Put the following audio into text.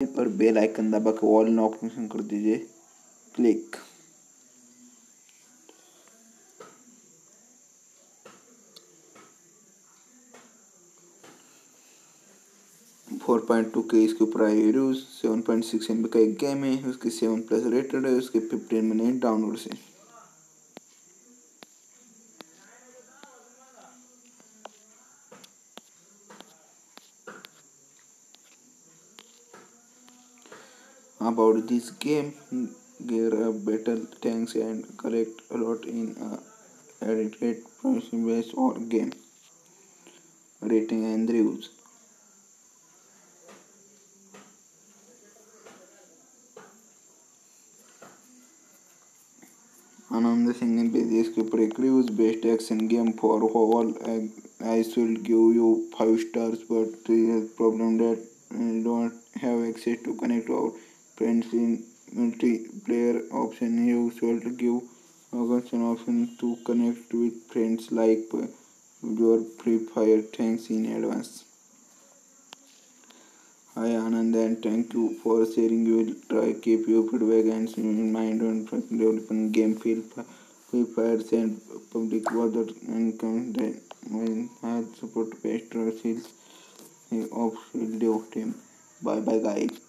और bell icon दबा के ऑल नोटिफिकेशन कर दीजिए। क्लिक फोर पॉइंट टू के इसके ऊपर आई reviews seven point six M का एक गेम है, उसके सेवन प्लस रेटेड है, उसके फिफ्टीन मिनट डाउनलोड से about this game. Gear up battle tanks and collect a lot in a adequate promising base or game. Rating and reviews. Another thing in this break reviews best action game for all. I will give you five stars but the problem that don't have access to connect or multiplayer option. You should give us an option to connect with friends like uh, your Free Fire. Thanks in advance. Hi Anand and thank you for sharing. Will try keep your feedback and in mind on developing game feel Free Fire and public water and content when I support best skills of video team. Bye bye guys.